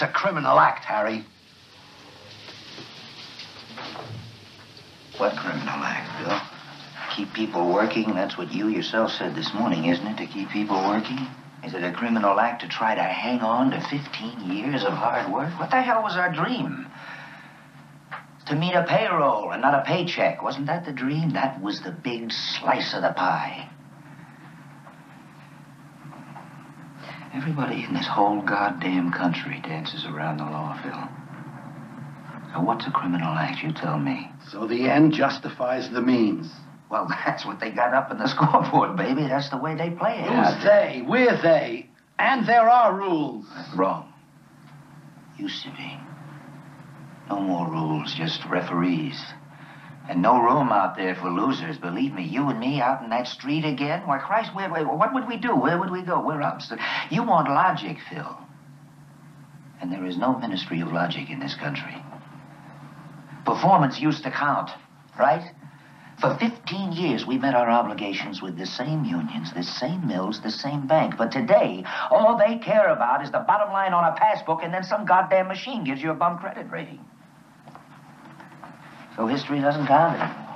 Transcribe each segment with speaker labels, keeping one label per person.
Speaker 1: It's a criminal act, Harry.
Speaker 2: What criminal act, Phil? Keep people working? That's what you yourself said this morning, isn't it? To keep people working? Is it a criminal act to try to hang on to 15 years of hard work? What the hell was our dream? To meet a payroll and not a paycheck. Wasn't that the dream? That was the big slice of the pie. Everybody in this whole goddamn country dances around the law, Phil. So what's a criminal act, you tell me?
Speaker 1: So the end justifies the means.
Speaker 2: Well, that's what they got up in the scoreboard, baby. That's the way they play it.
Speaker 1: Who's they? We're they. And there are rules.
Speaker 2: Wrong. Used to be. No more rules, just referees. And no room out there for losers. Believe me, you and me out in that street again? Why, Christ, where, where, what would we do? Where would we go? We're out. You want logic, Phil. And there is no ministry of logic in this country. Performance used to count, right? For 15 years, we met our obligations with the same unions, the same mills, the same bank. But today, all they care about is the bottom line on a passbook, and then some goddamn machine gives you a bum credit rating. So history doesn't count anymore.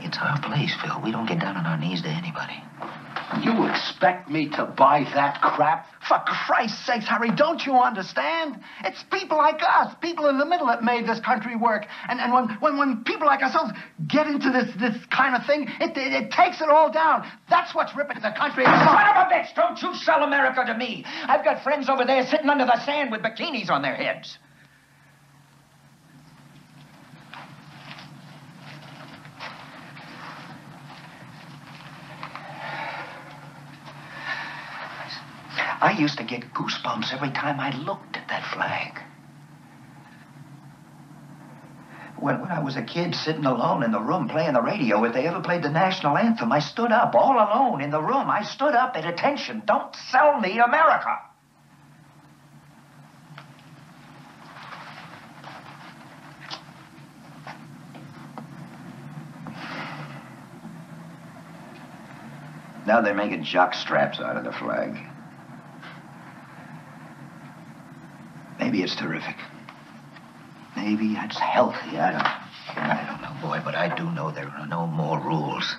Speaker 2: It's our place, Phil. We don't get down on our knees to anybody.
Speaker 1: You expect me to buy that crap? For Christ's sakes, Harry, don't you understand? It's people like us, people in the middle that made this country work. And, and when, when, when people like ourselves get into this, this kind of thing, it, it, it takes it all down. That's what's ripping the country apart.
Speaker 2: Son of a bitch! Don't you sell America to me. I've got friends over there sitting under the sand with bikinis on their heads. I used to get goosebumps every time I looked at that flag. When, when I was a kid sitting alone in the room playing the radio, if they ever played the national anthem, I stood up all alone in the room. I stood up at attention. Don't sell me America. Now they're making jock straps out of the flag. Maybe it's terrific. Maybe it's healthy. I don't, I don't know, boy, but I do know there are no more rules.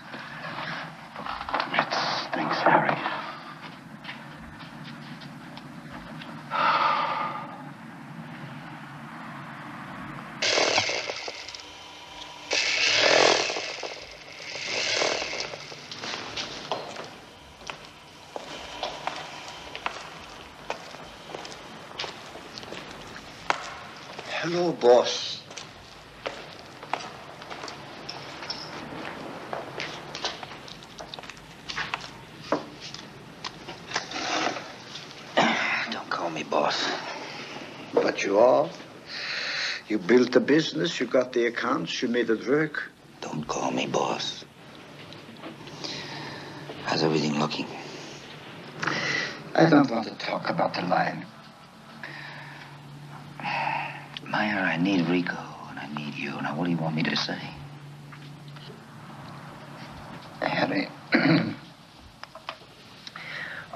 Speaker 1: It stinks, Harry.
Speaker 3: Hello, boss.
Speaker 2: Don't call me boss.
Speaker 3: But you are. You built the business, you got the accounts, you made it work.
Speaker 2: Don't call me boss. How's everything looking?
Speaker 3: I don't want to talk about the line.
Speaker 2: Meyer, I need Rico, and I need you. Now, what do you want me to say?
Speaker 3: Harry,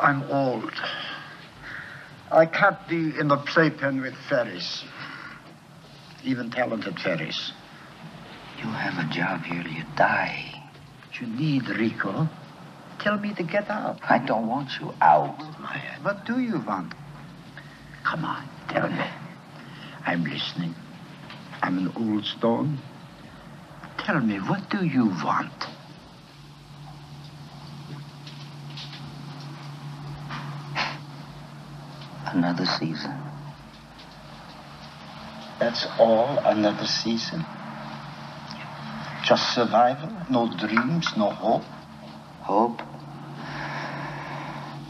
Speaker 3: I'm old. I can't be in the playpen with fairies. Even talented fairies.
Speaker 2: You have a job here till you die.
Speaker 3: You need Rico. Tell me to get out.
Speaker 2: I don't want you out.
Speaker 3: What do you want? Come on, tell me. I'm listening. I'm an old stone. Tell me, what do you want?
Speaker 2: Another season.
Speaker 3: That's all, another season? Just survival? No dreams, no hope?
Speaker 2: Hope?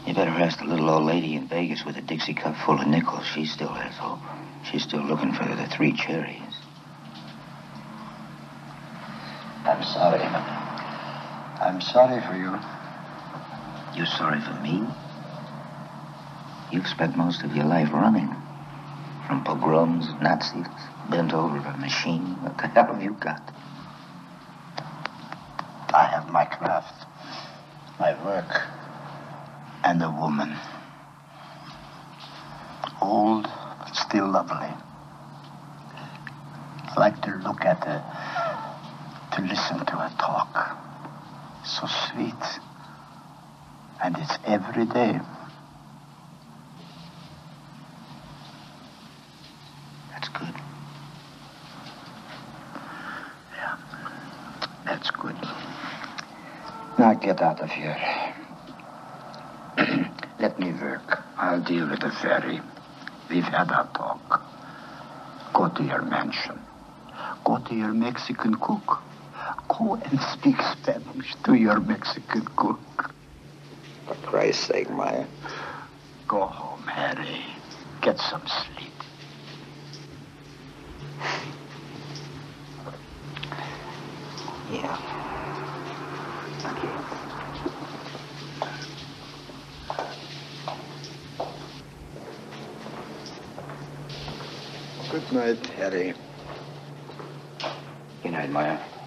Speaker 2: You better ask the little old lady in Vegas with a Dixie cup full of nickels. She still has hope. She's still looking for the three cherries.
Speaker 3: I'm sorry. I'm sorry for you.
Speaker 2: You're sorry for me? You've spent most of your life running. From pogroms, Nazis, bent over a machine. What the hell have you got?
Speaker 3: I have my craft, my work. and a woman. Old, still lovely. I like to look at her, to listen to her talk. So sweet. And it's every day.
Speaker 2: That's good.
Speaker 3: Yeah, that's good. Now get out of here. Let me work. I'll deal with the fairy. We've had our talk. Go to your mansion. Go to your Mexican cook. Go and speak Spanish to your Mexican cook.
Speaker 2: For Christ's sake, Meyer.
Speaker 3: Go home, Harry. Get some sleep.
Speaker 2: Yeah.
Speaker 3: Good night, Harry.
Speaker 2: Good night, Meyer.